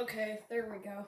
Okay, there we go.